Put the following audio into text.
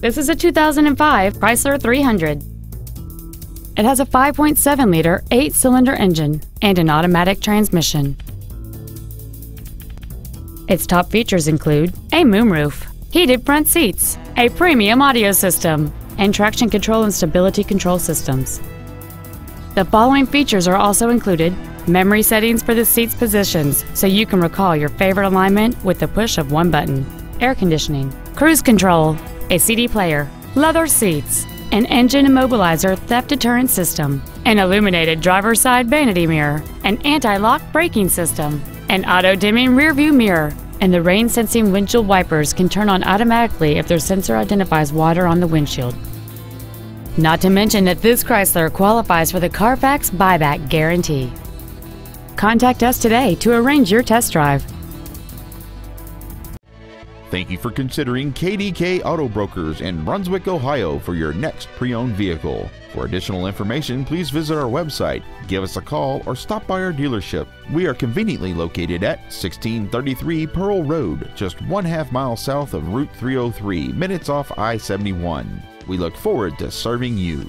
This is a 2005 Chrysler 300. It has a 5.7 liter, 8 cylinder engine and an automatic transmission. Its top features include a moonroof, heated front seats, a premium audio system, and traction control and stability control systems. The following features are also included memory settings for the seat's positions so you can recall your favorite alignment with the push of one button, air conditioning, cruise control, a CD player, leather seats, an engine immobilizer theft deterrent system, an illuminated driver's side vanity mirror, an anti-lock braking system, an auto-dimming rearview mirror, and the rain-sensing windshield wipers can turn on automatically if their sensor identifies water on the windshield. Not to mention that this Chrysler qualifies for the Carfax buyback guarantee. Contact us today to arrange your test drive. Thank you for considering KDK Auto Brokers in Brunswick, Ohio for your next pre owned vehicle. For additional information, please visit our website, give us a call, or stop by our dealership. We are conveniently located at 1633 Pearl Road, just one half mile south of Route 303, minutes off I 71. We look forward to serving you.